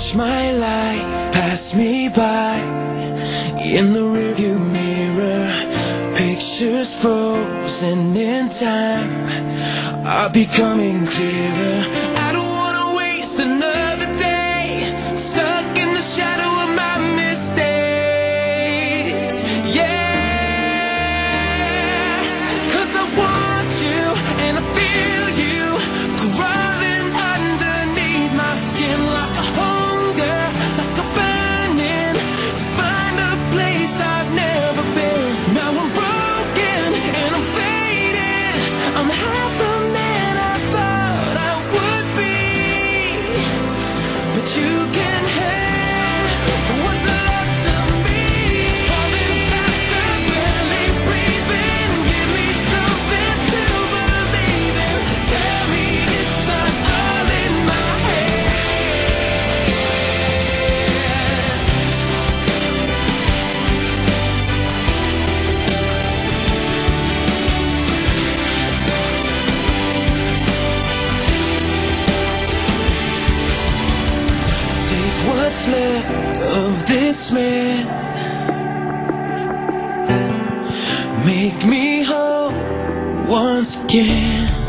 watch my life pass me by. In the rearview mirror Pictures frozen in time Are becoming clearer. I don't wanna waste you can that's left of this man. Make me whole once again.